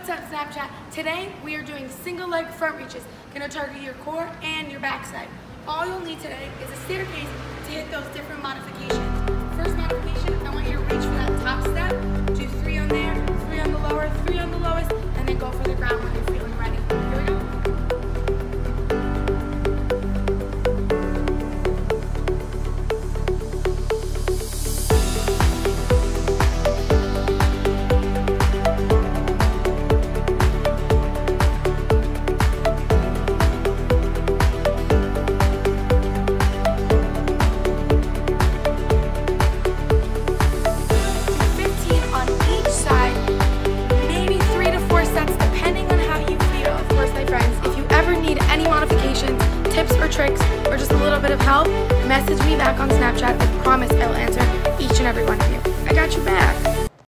What's up Snapchat? Today we are doing single leg front reaches. Gonna target your core and your backside. All you'll need today is a staircase to hit those different modifications. Tricks, or just a little bit of help, message me back on Snapchat. I promise I will answer each and every one of you. I got back.